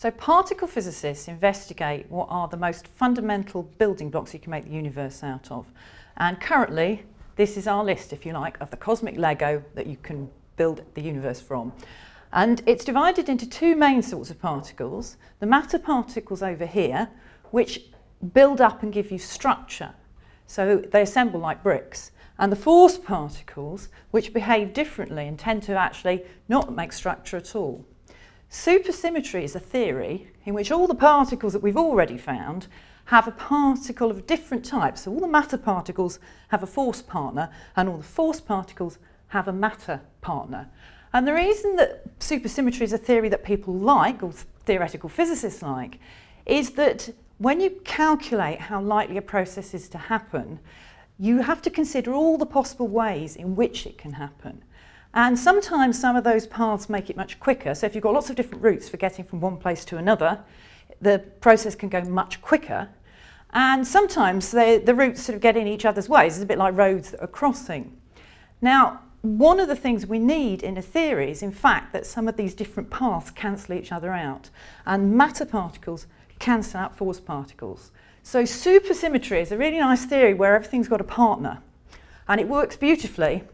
So particle physicists investigate what are the most fundamental building blocks you can make the universe out of. And currently, this is our list, if you like, of the cosmic Lego that you can build the universe from. And it's divided into two main sorts of particles. The matter particles over here, which build up and give you structure. So they assemble like bricks. And the force particles, which behave differently and tend to actually not make structure at all. Supersymmetry is a theory in which all the particles that we've already found have a particle of different types. So all the matter particles have a force partner and all the force particles have a matter partner. And the reason that supersymmetry is a theory that people like, or theoretical physicists like, is that when you calculate how likely a process is to happen, you have to consider all the possible ways in which it can happen. And sometimes some of those paths make it much quicker. So if you've got lots of different routes for getting from one place to another, the process can go much quicker. And sometimes they, the routes sort of get in each other's ways. It's a bit like roads that are crossing. Now, one of the things we need in a theory is, in fact, that some of these different paths cancel each other out. And matter particles cancel out force particles. So supersymmetry is a really nice theory where everything's got a partner. And it works beautifully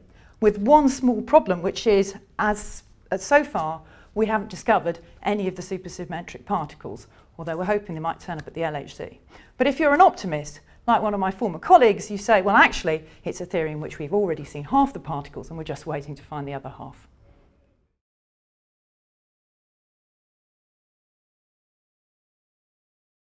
with one small problem, which is, as, so far, we haven't discovered any of the supersymmetric particles, although we're hoping they might turn up at the LHC. But if you're an optimist, like one of my former colleagues, you say, well, actually, it's a theory in which we've already seen half the particles and we're just waiting to find the other half.